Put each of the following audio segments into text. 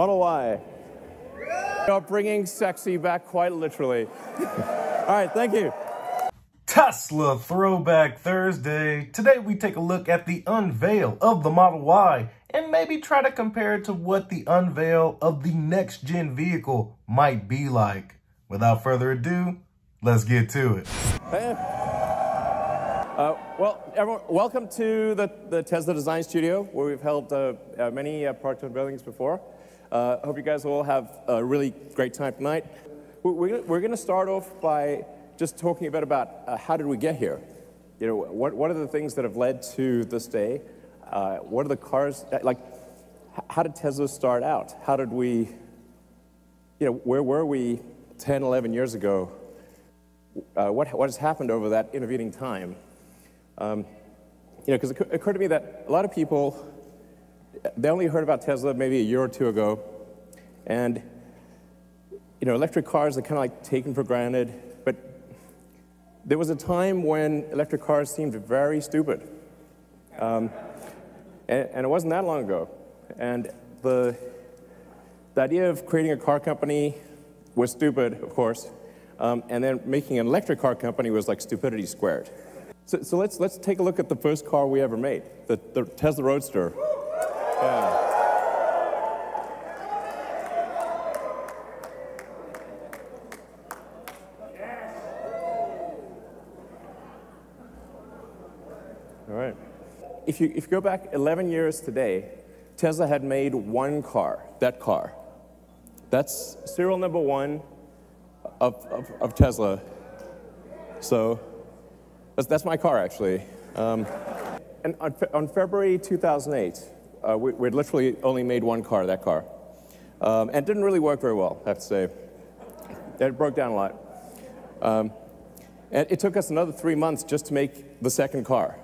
Model Y. You're bringing sexy back quite literally. All right, thank you. Tesla Throwback Thursday. Today we take a look at the unveil of the Model Y and maybe try to compare it to what the unveil of the next gen vehicle might be like. Without further ado, let's get to it. Uh, well, everyone, welcome to the, the Tesla Design Studio, where we've held uh, uh, many uh, product unveilings before. I hope you guys all have a really great time tonight. We're, we're going to start off by just talking a bit about uh, how did we get here? You know, what, what are the things that have led to this day? Uh, what are the cars, like, how did Tesla start out? How did we, you know, where were we 10, 11 years ago? Uh, what, what has happened over that intervening time? Um, you know, because it occurred to me that a lot of people, they only heard about Tesla maybe a year or two ago, and, you know, electric cars are kind of like taken for granted, but there was a time when electric cars seemed very stupid. Um, and, and, it wasn't that long ago. And the, the idea of creating a car company was stupid, of course, um, and then making an electric car company was like stupidity squared. So, so, let's, let's take a look at the first car we ever made, the, the Tesla Roadster. Yeah. All right. If you, if you go back 11 years today, Tesla had made one car, that car. That's serial number one of, of, of Tesla. So that's, that's my car, actually. Um, and on, on, February 2008, uh, we, would literally only made one car, that car. Um, and it didn't really work very well, I have to say. It broke down a lot. Um, and it took us another three months just to make the second car.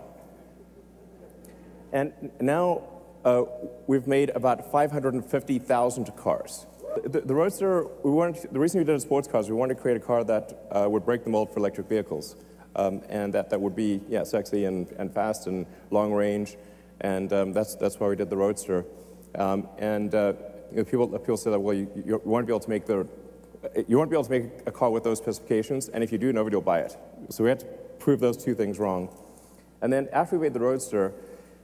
And now uh, we've made about 550,000 cars. The, the, Roadster, we wanted, the reason we did a sports cars, we wanted to create a car that uh, would break the mold for electric vehicles. Um, and that, that would be, yeah, sexy and, and fast and long range. And um, that's, that's why we did the Roadster. Um, and uh, people, people say that, well, you, you won't be able to make the, you won't be able to make a car with those specifications, and if you do, nobody will buy it. So we had to prove those two things wrong. And then after we made the Roadster,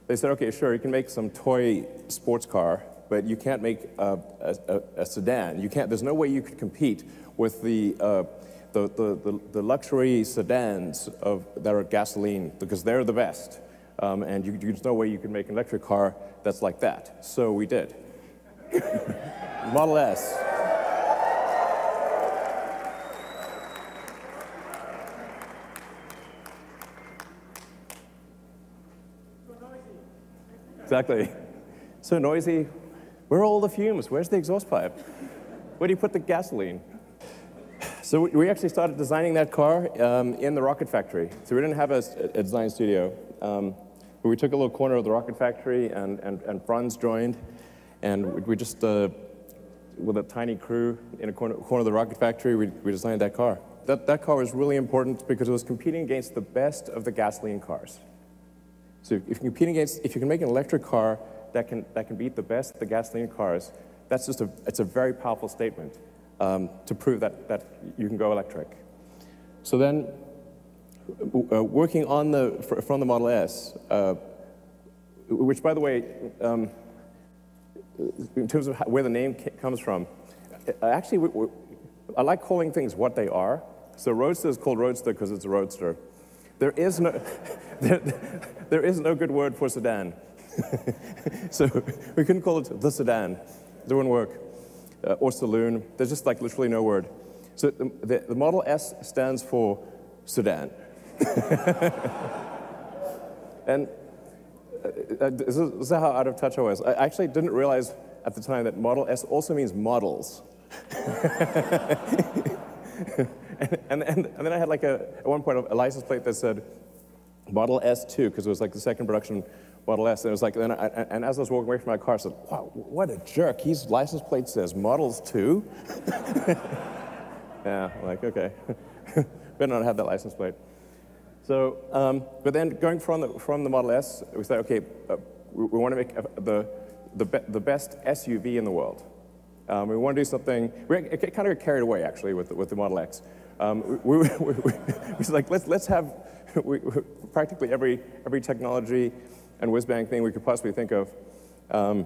they said, okay, sure, you can make some toy sports car, but you can't make a, a, a sedan. You can't, there's no way you could compete with the, uh, the, the, the, the, luxury sedans of, that are gasoline, because they're the best. Um, and you, there's no way you can make an electric car that's like that. So we did. Model S. Exactly. So noisy. Where are all the fumes? Where's the exhaust pipe? Where do you put the gasoline? So we actually started designing that car um, in the rocket factory. So we didn't have a, a design studio. Um, but we took a little corner of the rocket factory and, and, and Franz joined. And we just, uh, with a tiny crew in a corner, corner of the rocket factory, we, we designed that car. That, that car was really important because it was competing against the best of the gasoline cars. So if you compete against, if you can make an electric car that can, that can beat the best the gasoline cars, that's just a, it's a very powerful statement um, to prove that, that you can go electric. So then, uh, working on the, from the Model S, uh, which by the way, um, in terms of how, where the name comes from, actually, we, we, I like calling things what they are. So Roadster is called Roadster because it's a roadster. There is no, there, there is no good word for sedan. so we couldn't call it the sedan. It wouldn't work. Uh, or saloon. There's just like literally no word. So the, the, the Model S stands for sedan. and uh, uh, this, is, this is how out of touch I was. I actually didn't realize at the time that Model S also means models. And, and, and, then I had like a, at one point a license plate that said Model S2, because it was like the second production Model S. And it was like, and, I, and as I was walking away from my car, I said, wow, what a jerk. His license plate says Models 2? yeah, like, okay. Better not have that license plate. So, um, but then going from the, from the Model S, we said, okay, uh, we, we, want to make the, the, be, the best SUV in the world. Um, we want to do something, we kind of got carried away actually with, with the Model X. Um, we, we, we, we, was like, let's, let's have we, practically every, every technology and whiz bang thing we could possibly think of. Um,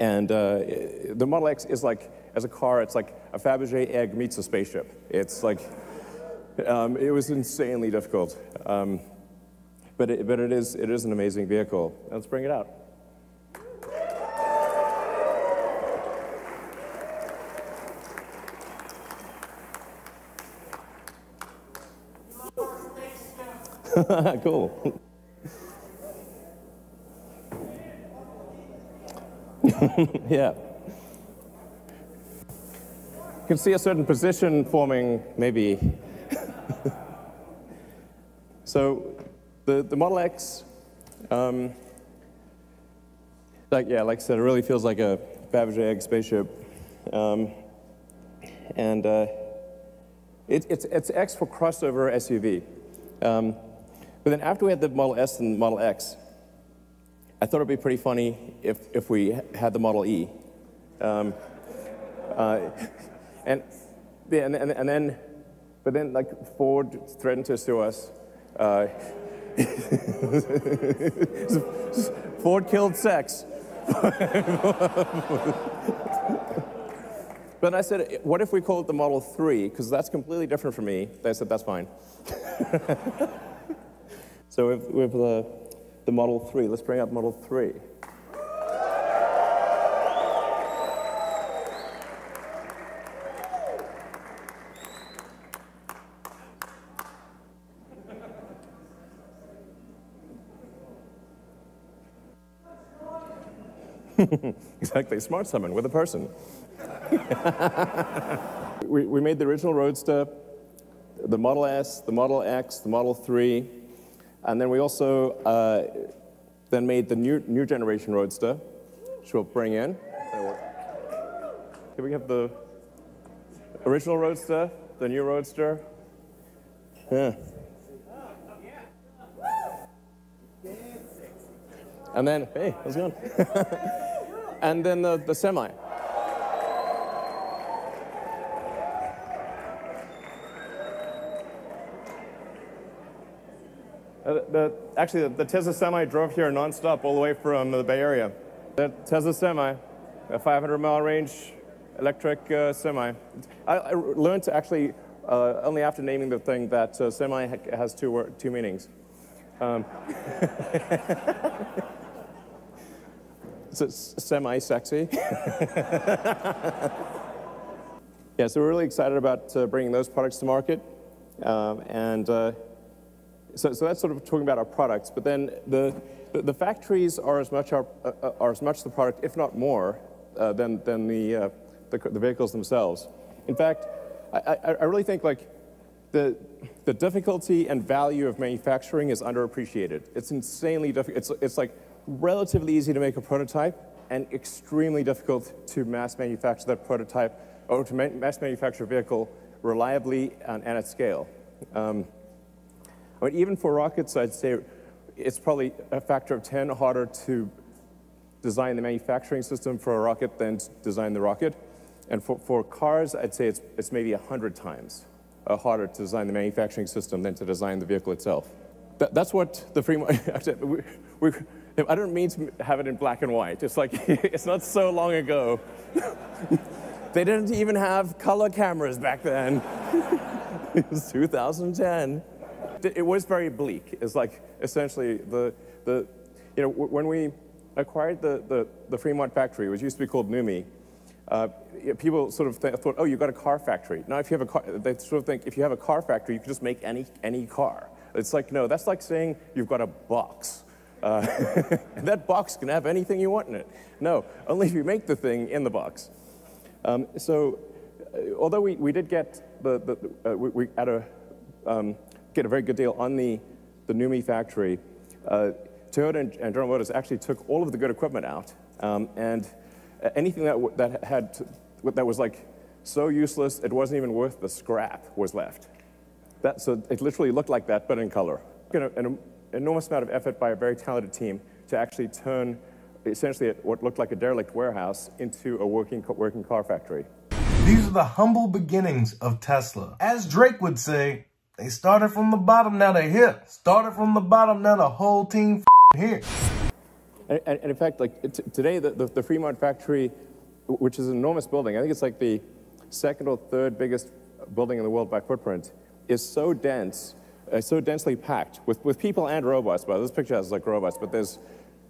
and uh, the Model X is like, as a car, it's like a Fabergé egg meets a spaceship. It's like, um, it was insanely difficult. Um, but it, but it, is, it is an amazing vehicle. Let's bring it out. cool. yeah. You can see a certain position forming, maybe. so the, the Model X, um, like, yeah, like I said, it really feels like a Fabergé egg spaceship. Um, and uh, it, it's, it's X for crossover SUV. Um, but then after we had the Model S and Model X, I thought it'd be pretty funny if, if we had the Model E. Um, uh, and, yeah, and, and, and, then, but then like Ford threatened to sue us. Uh, Ford killed sex. but I said, what if we call it the Model 3? Because that's completely different for me. They said, that's fine. so we have the, the Model 3, let's bring out Model 3. exactly, smart summon with a person. we, we made the original Roadster, the Model S, the Model X, the Model 3, and then we also uh, then made the new, new generation Roadster, which we'll bring in. Here we have the original Roadster, the new Roadster. Yeah. And then, hey, how's it going? and then the, the semi. Uh, the, actually, the, the, Tesla Semi drove here nonstop all the way from the Bay Area. The Tesla Semi, a 500 mile range electric uh, semi. I, I, learned to actually, uh, only after naming the thing, that uh, semi ha has two, two meanings. Um, it's semi-sexy. yeah, so we're really excited about uh, bringing those products to market. Um, and uh, so, so that's sort of talking about our products. But then the, the, the factories are as, much our, uh, are as much the product, if not more, uh, than, than the, uh, the, the, vehicles themselves. In fact, I, I, I really think like the, the difficulty and value of manufacturing is underappreciated. It's insanely difficult. It's, it's like relatively easy to make a prototype and extremely difficult to mass manufacture that prototype or to mass manufacture a vehicle reliably and, and at scale. Um, Mean, even for rockets, I'd say it's probably a factor of 10 harder to design the manufacturing system for a rocket than to design the rocket. And for, for cars, I'd say it's, it's maybe 100 times uh, harder to design the manufacturing system than to design the vehicle itself. That, that's what the free market, we, we, I don't mean to have it in black and white. It's like, it's not so long ago. they didn't even have color cameras back then. it was 2010. It was very bleak. It's like, essentially, the, the, you know, when we acquired the, the, the Fremont factory, which used to be called NUMMI, uh, people sort of th thought, oh, you've got a car factory. Now, if you have a car, they sort of think if you have a car factory, you can just make any, any car. It's like, no, that's like saying you've got a box. Uh, that box can have anything you want in it. No, only if you make the thing in the box. Um, so, uh, although we, we did get the, the uh, we, we, had a um, get a very good deal on the the NUMMI factory, uh, Toyota and, and, General Motors actually took all of the good equipment out, um, and anything that that had to, that was like so useless it wasn't even worth the scrap was left. That, so it literally looked like that, but in color. Know, an enormous amount of effort by a very talented team to actually turn essentially what looked like a derelict warehouse into a working, working car factory. These are the humble beginnings of Tesla. As Drake would say, they started from the bottom, now they're here. Started from the bottom, now the whole team here. And, and, in fact, like today, the, the, the, Fremont factory, which is an enormous building, I think it's like the second or third biggest building in the world by footprint, is so dense, uh, so densely packed with, with people and robots. But this picture has like robots, but there's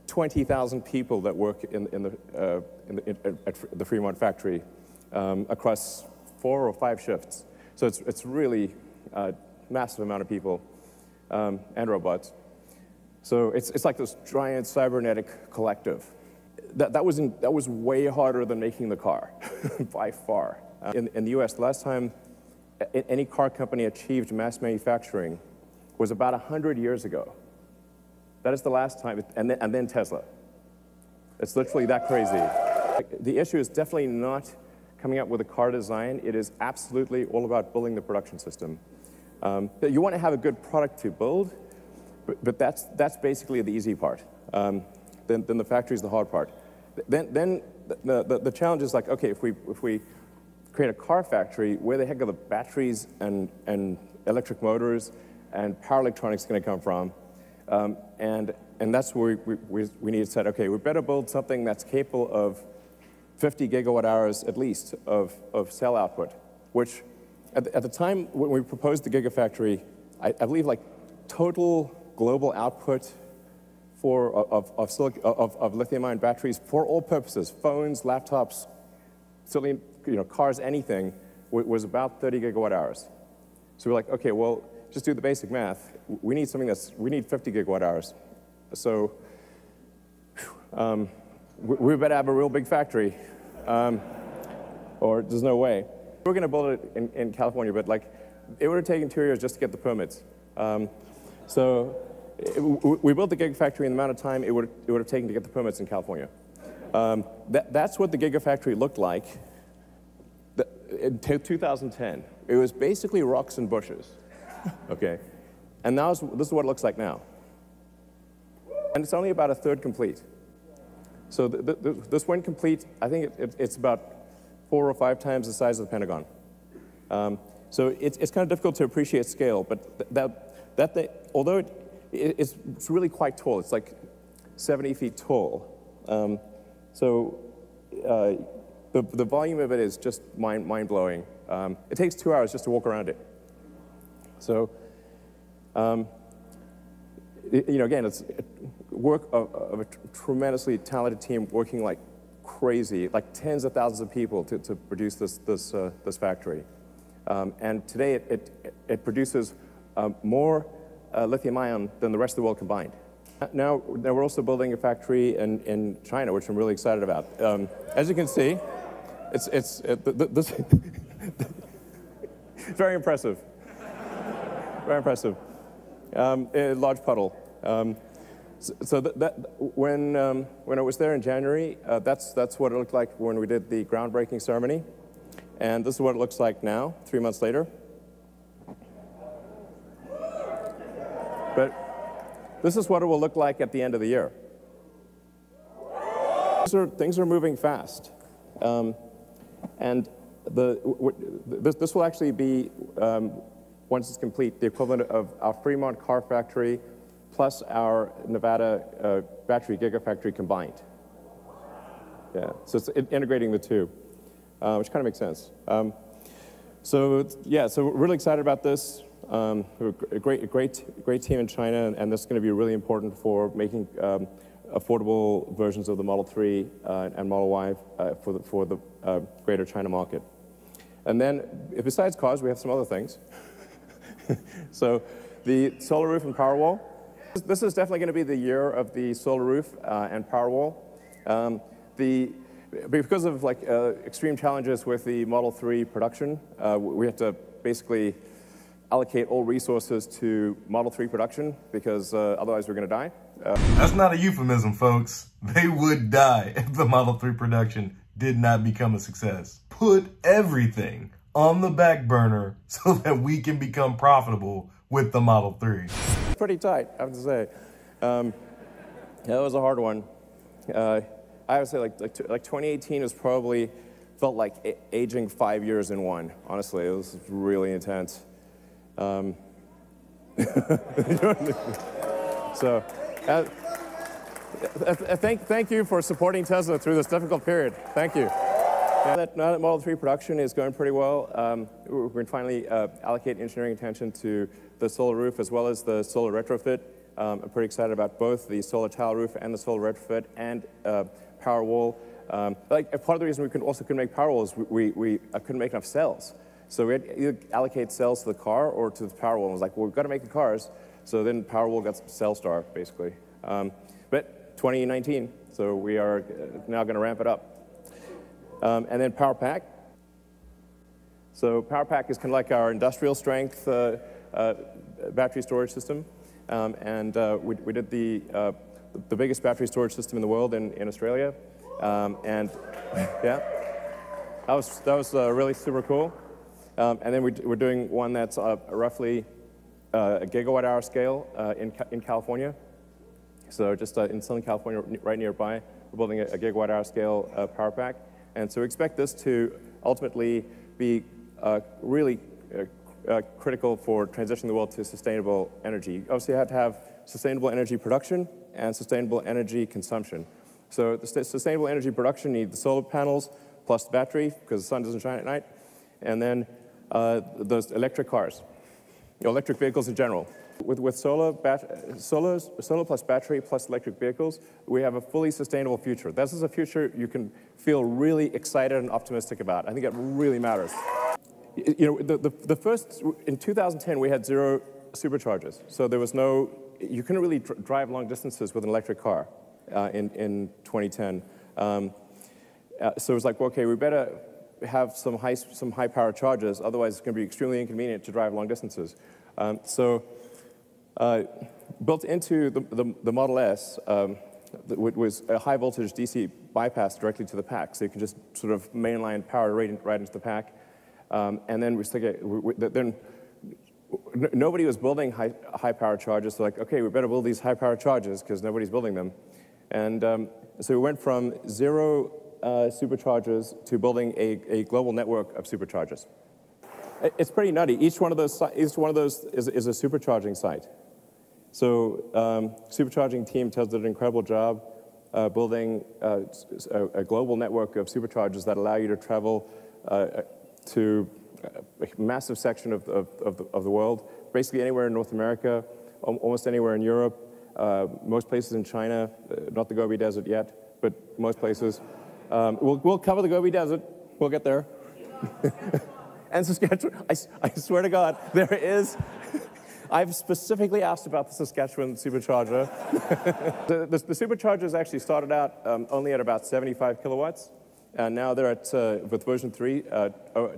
20,000 people that work in, in the, uh, in the in, at the Fremont factory um, across four or five shifts. So it's, it's really a massive amount of people um, and robots. So it's, it's like this giant cybernetic collective. That, that, was in, that was way harder than making the car, by far. Uh, in, in the US, the last time any car company achieved mass manufacturing was about 100 years ago. That is the last time, and then, and then Tesla. It's literally that crazy. The issue is definitely not coming up with a car design. It is absolutely all about building the production system. Um, you want to have a good product to build, but, but that's, that's basically the easy part. Um, then, then the factory is the hard part. Then, then the, the, the, challenge is like, okay, if we, if we create a car factory, where the heck are the batteries and, and electric motors and power electronics going to come from? Um, and, and that's where we, we, we need to say, okay, we better build something that's capable of 50 gigawatt hours at least of, of cell output, which at the, at the time when we proposed the Gigafactory, I, I believe like total global output for, of, of, of, of lithium-ion batteries for all purposes, phones, laptops, certainly you know, cars, anything, was about 30 gigawatt hours. So we're like, okay, well, just do the basic math. We need something that's, we need 50 gigawatt hours. So um, we, better have a real big factory, um, or there's no way. We're going to build it in, in, California, but like, it would have taken two years just to get the permits. Um, so it, we built the Gigafactory in the amount of time it would, it would have taken to get the permits in California. Um, that, that's what the Gigafactory looked like in 2010. It was basically rocks and bushes, okay? And now this is what it looks like now. And it's only about a third complete. So the, the, this when complete, I think it, it, it's about four or five times the size of the Pentagon. Um, so it's, it's kind of difficult to appreciate scale, but th that, that thing, although it, it's, it's really quite tall, it's like 70 feet tall. Um, so uh, the, the volume of it is just mind, mind blowing. Um, it takes two hours just to walk around it. So, um, it, you know, again, it's work of, of, a tremendously talented team working like crazy, like tens of thousands of people to, to produce this, this, uh, this factory. Um, and today it, it, it produces uh, more uh, lithium ion than the rest of the world combined. Now, now we're also building a factory in, in China, which I'm really excited about. Um, as you can see, it's, it's, it, this, very impressive. Very impressive. Um, a large puddle. Um, so, that, that, when, um, when I was there in January, uh, that's, that's what it looked like when we did the groundbreaking ceremony. And this is what it looks like now, three months later. But this is what it will look like at the end of the year. Things are, things are moving fast. Um, and the, this, this, will actually be, um, once it's complete, the equivalent of our Fremont car factory plus our Nevada uh, battery gigafactory combined. Yeah, so it's integrating the two, uh, which kind of makes sense. Um, so yeah, so we're really excited about this. Um, a great, great, great team in China, and this is going to be really important for making um, affordable versions of the Model 3 uh, and Model Y uh, for the, for the uh, greater China market. And then, besides cars, we have some other things. so the solar roof and Powerwall. This is definitely going to be the year of the solar roof uh, and Powerwall. Um, the, because of like uh, extreme challenges with the Model 3 production, uh, we have to basically allocate all resources to Model 3 production because uh, otherwise we're going to die. Uh, That's not a euphemism, folks. They would die if the Model 3 production did not become a success. Put everything on the back burner so that we can become profitable with the Model 3. Pretty tight, I have to say. Um, that was a hard one. Uh, I would say like, like, like 2018 was probably felt like aging five years in one. Honestly, it was really intense. Um, so, uh, uh, thank, thank you for supporting Tesla through this difficult period. Thank you. Now that, now that Model 3 production is going pretty well, um, we're going to finally uh, allocate engineering attention to the solar roof as well as the solar retrofit. Um, I'm pretty excited about both the solar tile roof and the solar retrofit and uh, Powerwall. Um, like part of the reason we also couldn't make Powerwall is we, we, uh, couldn't make enough cells. So we had to allocate cells to the car or to the Powerwall. And it was like, well, we've got to make the cars. So then Powerwall got Cellstar, basically. Um, but 2019, so we are uh, now going to ramp it up. Um, and then PowerPack. So PowerPack is kind of like our industrial strength uh, uh, battery storage system. Um, and uh, we, we, did the, uh, the biggest battery storage system in the world in, in Australia. Um, and yeah, that was, that was uh, really super cool. Um, and then we, are doing one that's uh, roughly a gigawatt hour scale in, in California. So just in Southern California, right nearby, we're building a, a gigawatt hour scale power pack. And so expect this to ultimately be uh, really critical for transitioning the world to sustainable energy. Obviously, you have to have sustainable energy production and sustainable energy consumption. So the sustainable energy production need the solar panels plus the battery because the sun doesn't shine at night, and then uh, those electric cars, electric vehicles in general. With, with solar, bat, solar, solar plus battery plus electric vehicles, we have a fully sustainable future. This is a future you can feel really excited and optimistic about. I think it really matters. You know, the, the, the first, in 2010, we had zero superchargers. So there was no, you couldn't really dr drive long distances with an electric car uh, in, in 2010. Um, uh, so it was like, okay, we better have some high, some high power charges, otherwise it's going to be extremely inconvenient to drive long distances. Um, so uh, built into the, the, the Model S um, was a high voltage DC bypass directly to the pack, so you can just sort of mainline power right, right into the pack. Um, and then we stick it, we, then nobody was building high, high power charges, so like, okay, we better build these high power charges because nobody's building them. And um, so we went from zero superchargers to building a, a global network of superchargers. It's pretty nutty. Each one of those, each one of those is, is a supercharging site. So um, supercharging team did an incredible job uh, building uh, a, global network of superchargers that allow you to travel uh, to a massive section of, of, of, the, of, the, world, basically anywhere in North America, almost anywhere in Europe, uh, most places in China, uh, not the Gobi Desert yet, but most places. Um, we'll, we'll cover the Gobi Desert. We'll get there. and Saskatchewan, I, I swear to God, there is I've specifically asked about the Saskatchewan supercharger. the, the, the, superchargers actually started out um, only at about 75 kilowatts. And now they're at, uh, with version 3, uh,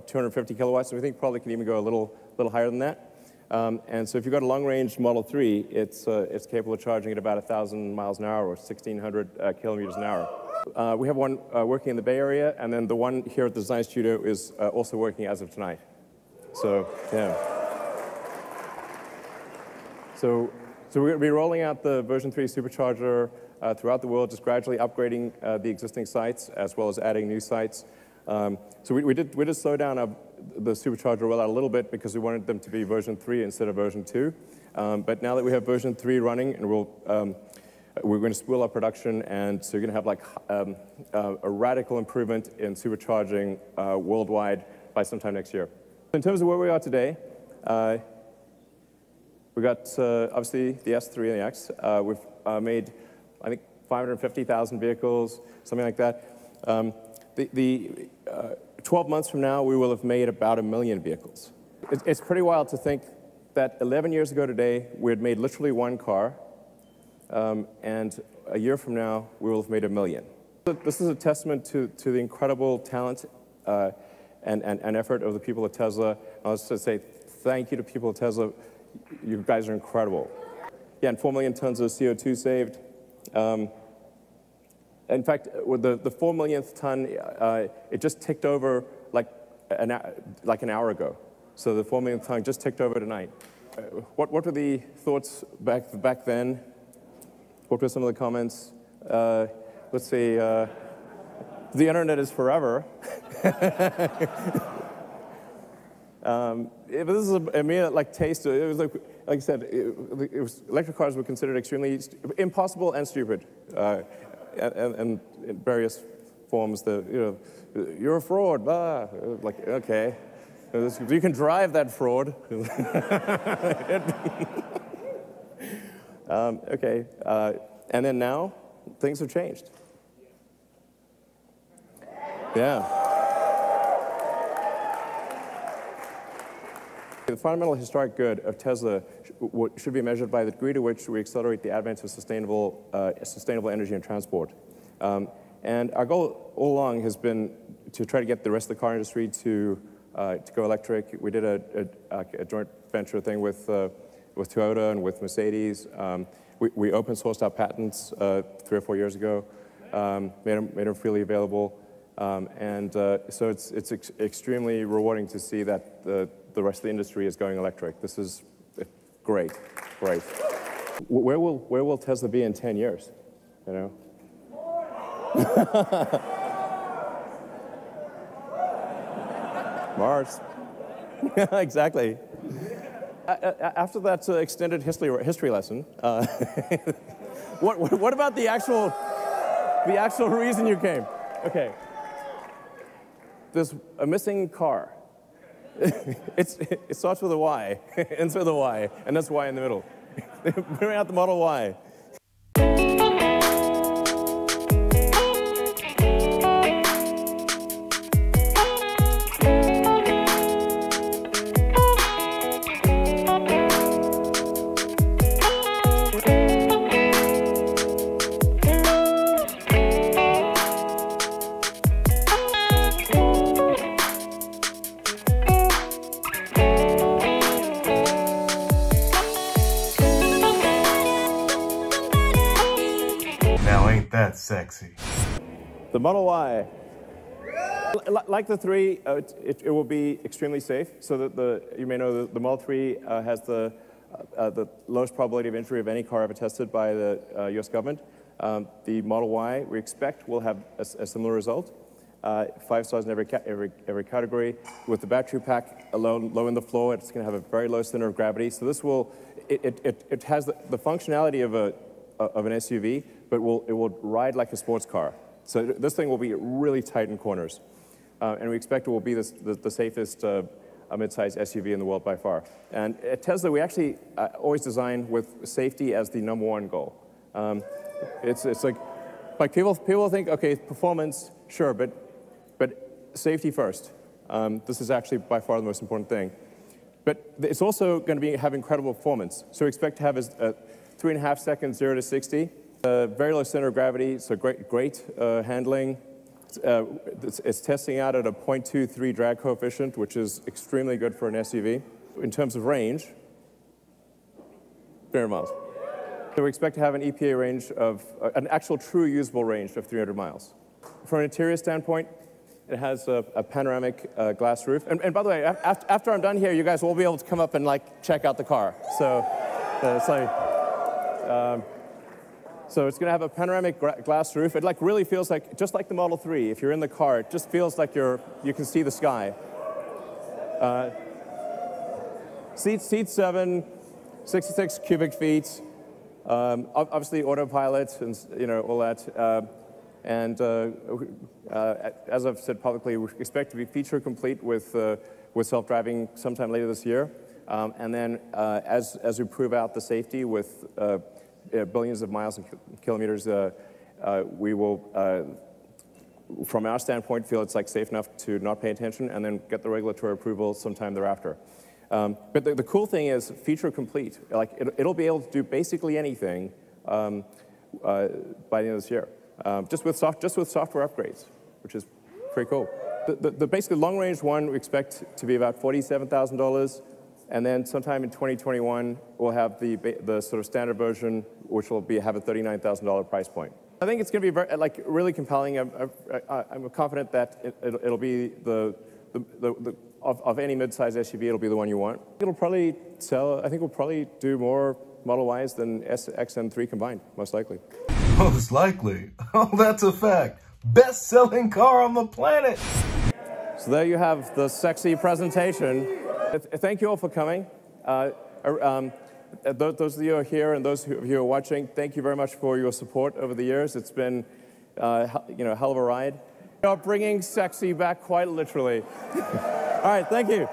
250 kilowatts. And we think probably can even go a little, little higher than that. Um, and so if you've got a long-range Model 3, it's, uh, it's capable of charging at about 1,000 miles an hour or 1,600 uh, kilometers an hour. Uh, we have one uh, working in the Bay Area, and then the one here at the design studio is uh, also working as of tonight. So, yeah. So, so we're going to be rolling out the version 3 supercharger uh, throughout the world, just gradually upgrading the existing sites as well as adding new sites. Um, so we, we, did, we did slow down our the supercharger rollout a little bit because we wanted them to be version 3 instead of version 2. Um, but now that we have version 3 running, and we'll, um, we're going to spool up production, and so you're going to have like um, uh, a radical improvement in supercharging uh, worldwide by sometime next year. In terms of where we are today, uh, we got uh, obviously the S3 and the X. Uh, we've uh, made, I think, 550,000 vehicles, something like that. Um, the, the 12 months from now, we will have made about a million vehicles. It's pretty wild to think that 11 years ago today, we had made literally one car, um, and a year from now, we will have made a million. This is a testament to, to the incredible talent uh, and, and, and, effort of the people at Tesla. I was to say thank you to people at Tesla. You guys are incredible. Yeah, and 4 million tons of CO2 saved. Um, in fact, with the, the four millionth ton, uh, it just ticked over like an, like an hour ago. So the four millionth ton just ticked over tonight. Uh, what, what were the thoughts back, back then? What were some of the comments? Uh, let's see. Uh, the internet is forever. um, it, this is a, a mere like taste. It was like, like I said, it, it was, electric cars were considered extremely impossible and stupid, uh, and, and, in various forms. The you know, you're a fraud. Blah. Like okay, you can drive that fraud. um, okay, uh, and then now things have changed. Yeah. The fundamental historic good of Tesla should be measured by the degree to which we accelerate the advent of sustainable, uh, sustainable energy and transport. Um, and our goal all along has been to try to get the rest of the car industry to, uh, to go electric. We did a, a, a joint venture thing with, uh, with Toyota and with Mercedes. Um, we, we, open sourced our patents uh, three or four years ago, um, made, them, made them freely available. Um, and uh, so it's, it's ex extremely rewarding to see that the, the rest of the industry is going electric. This is great, great. Where will, where will Tesla be in 10 years? You know? Mars. exactly. After that uh, extended history, history lesson, uh, what, what about the actual, the actual reason you came? Okay there's a missing car. it's, it starts with a Y, ends with a Y, and that's Y in the middle. Bring out the Model Y. sexy. The Model Y. Like the 3, uh, it, it, will be extremely safe. So that the, you may know the, the Model 3 uh, has the, uh, the lowest probability of injury of any car ever tested by the US uh, government. Um, the Model Y, we expect, will have a, a similar result. Uh, five stars in every, every, every category. With the battery pack alone, low in the floor, it's going to have a very low center of gravity. So this will, it, it, it, it has the, the functionality of, a, of an SUV, but will, it will ride like a sports car. So this thing will be really tight in corners. Uh, and we expect it will be this, the, the, safest uh, mid-sized SUV in the world by far. And at Tesla, we actually uh, always design with safety as the number one goal. Um, it's, it's like, like people, people think, okay, performance, sure, but, but safety first. Um, this is actually by far the most important thing. But it's also going to be, have incredible performance. So we expect to have a three and a half seconds, zero to 60. Uh, very low center of gravity, so great, great uh, handling. Uh, it's, it's, testing out at a 0.23 drag coefficient, which is extremely good for an SUV. In terms of range, 300 miles. So we expect to have an EPA range of, uh, an actual true usable range of 300 miles. From an interior standpoint, it has a, a panoramic uh, glass roof. And, and, by the way, after, after, I'm done here, you guys will be able to come up and like check out the car. So uh, like, um, so it's going to have a panoramic glass roof. It like really feels like, just like the Model 3, if you're in the car, it just feels like you're, you can see the sky. Uh, seat, seat 7, 66 cubic feet. Um, obviously autopilot and you know all that. Uh, and uh, uh, as I've said publicly, we expect to be feature complete with, uh, with self-driving sometime later this year. Um, and then uh, as, as we prove out the safety with uh, billions of miles and kilometers, uh, uh, we will, from our standpoint, feel it's like safe enough to not pay attention and then get the regulatory approval sometime thereafter. Um, but the, the, cool thing is feature complete. Like it, will be able to do basically anything um, uh, by the end of this year, um, just with soft, just with software upgrades, which is pretty cool. The, the, the basically long range one we expect to be about forty-seven thousand dollars. And then sometime in 2021, we'll have the, the sort of standard version, which will be, have a $39,000 price point. I think it's going to be very, like really compelling. I'm, I'm confident that it, will be the, the, the, the of, of, any mid-size SUV, it'll be the one you want. It'll probably sell, I think we'll probably do more Model Ys than S, X, and 3 combined, most likely. Most likely. Oh, that's a fact. Best selling car on the planet. So there you have the sexy presentation. Thank you all for coming. Uh, um, those of you who are here and those of you who are watching, thank you very much for your support over the years. It's been, uh, you know, a hell of a ride. We are bringing sexy back quite literally. all right, thank you.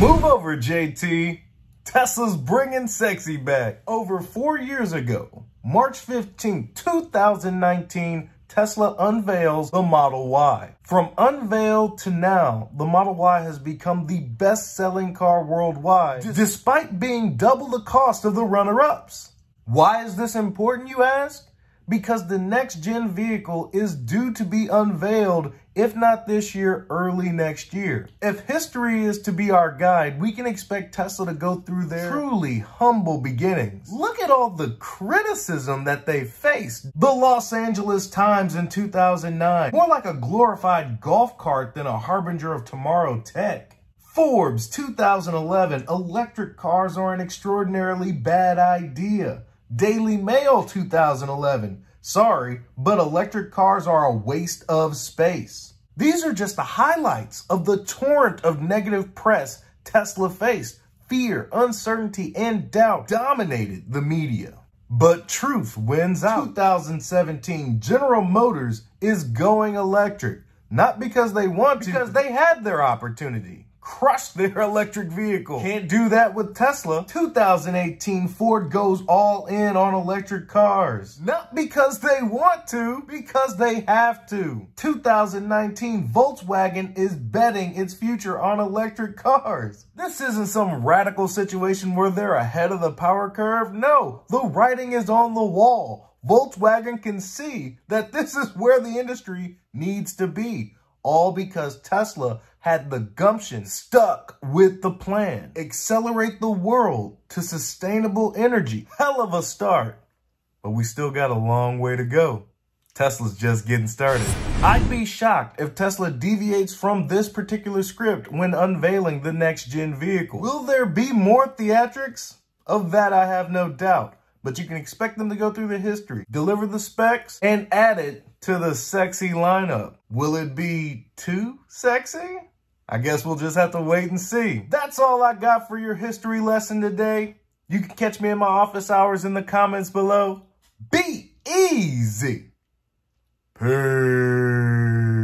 Move over, JT. Tesla's bringing sexy back. Over four years ago, March 15, 2019, Tesla unveils the Model Y. From unveiled to now, the Model Y has become the best-selling car worldwide, despite being double the cost of the runner-ups. Why is this important, you ask? Because the next gen vehicle is due to be unveiled, if not this year, early next year. If history is to be our guide, we can expect Tesla to go through their truly humble beginnings. Look at all the criticism that they faced. The Los Angeles Times in 2009, more like a glorified golf cart than a harbinger of tomorrow tech. Forbes 2011, electric cars are an extraordinarily bad idea. Daily Mail 2011. Sorry, but electric cars are a waste of space. These are just the highlights of the torrent of negative press Tesla faced. Fear, uncertainty, and doubt dominated the media. But truth wins out. 2017, General Motors is going electric. Not because they want to, because they had their opportunity crush their electric vehicle. Can't do that with Tesla. 2018, Ford goes all in on electric cars. Not because they want to, because they have to. 2019, Volkswagen is betting its future on electric cars. This isn't some radical situation where they're ahead of the power curve. No, the writing is on the wall. Volkswagen can see that this is where the industry needs to be all because Tesla had the gumption stuck with the plan. Accelerate the world to sustainable energy. Hell of a start. But we still got a long way to go. Tesla's just getting started. I'd be shocked if Tesla deviates from this particular script when unveiling the next gen vehicle. Will there be more theatrics? Of that I have no doubt but you can expect them to go through the history, deliver the specs, and add it to the sexy lineup. Will it be too sexy? I guess we'll just have to wait and see. That's all I got for your history lesson today. You can catch me in my office hours in the comments below. Be easy. Peace.